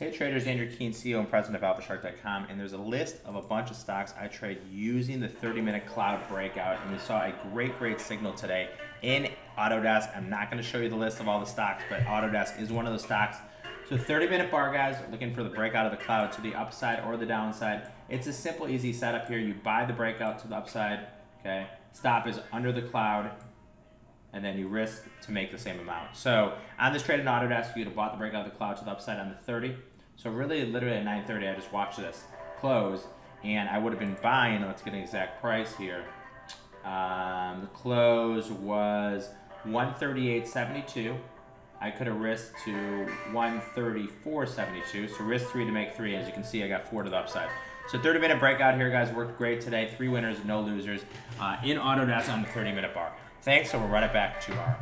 Hey traders, Andrew Keene, CEO and President of AlphaShark.com, and there's a list of a bunch of stocks I trade using the 30-minute cloud breakout, and we saw a great, great signal today in Autodesk. I'm not going to show you the list of all the stocks, but Autodesk is one of those stocks. So 30-minute bar guys looking for the breakout of the cloud to the upside or the downside. It's a simple, easy setup here. You buy the breakout to the upside, okay? Stop is under the cloud, and then you risk to make the same amount. So on this trade in Autodesk, you'd have bought the breakout of the cloud to the upside on the 30. So really, literally at 9.30, I just watched this close, and I would have been buying, let's get an exact price here. Um, the close was 138.72. I could have risked to 134.72, so risk three to make three. As you can see, I got four to the upside. So 30 minute breakout here, guys, worked great today. Three winners, no losers uh, in Autodesk on the 30 minute bar. Thanks, so we'll run it back to our